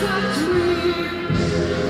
such dreams.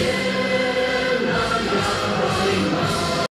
Yeah.